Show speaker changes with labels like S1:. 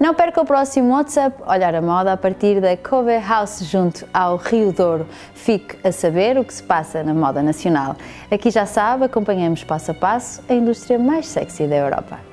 S1: Não perca o próximo WhatsApp Olhar a Moda a partir da Cove House junto ao Rio Douro. Fique a saber o que se passa na moda nacional. Aqui já sabe, acompanhamos passo a passo a indústria mais sexy da Europa.